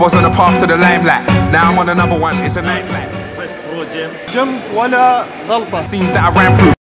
was on the path to the limelight. Now I'm on another one. It's a nightlight. جم ولا غلطة Scenes that I ran through.